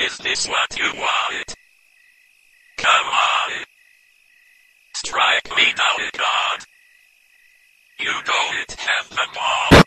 Is this what you want? Come on. Strike me down, God. You don't have the ball.